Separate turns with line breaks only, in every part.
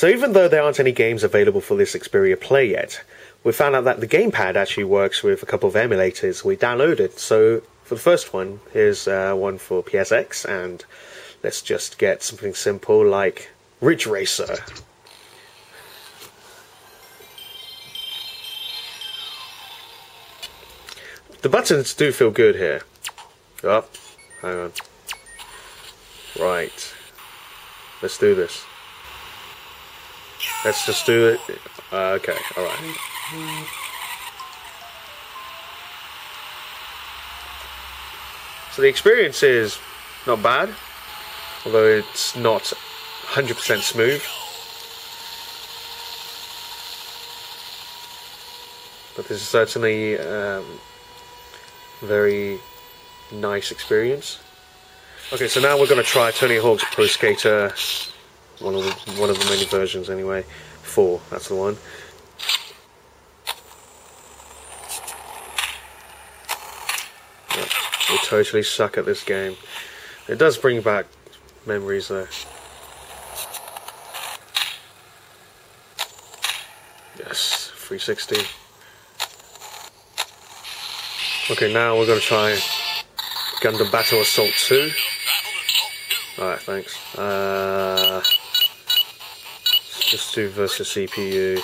So even though there aren't any games available for this Xperia Play yet, we found out that the gamepad actually works with a couple of emulators we downloaded. So for the first one, here's uh, one for PSX, and let's just get something simple like Ridge Racer. The buttons do feel good here. Oh, hang on. Right. Let's do this. Let's just do it. Uh, okay, alright. So the experience is not bad, although it's not 100% smooth. But this is certainly um, very nice experience. Okay, so now we're going to try Tony Hawk's Pro Skater, one of the, one of the many versions anyway. Four, that's the one. Yep, we totally suck at this game. It does bring back memories though. Yes, 360. Okay, now we're going to try Gundam Battle Assault 2. Alright, thanks. Uh, just do versus CPU.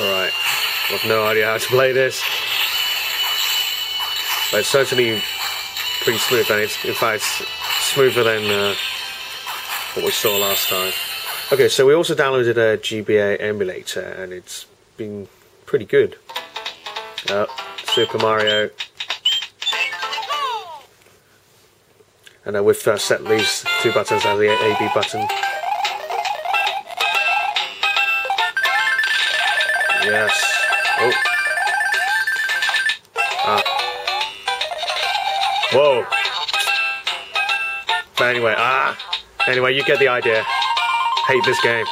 Alright, I've no idea how to play this. But it's certainly pretty smooth, and it's in fact smoother than uh, what we saw last time. Okay, so we also downloaded a GBA emulator, and it's been pretty good. Uh, Super Mario. And uh, we've uh, set these two buttons as the AB button. Yes. Oh. Ah. Whoa. But anyway, ah. Anyway, you get the idea. Hate this game.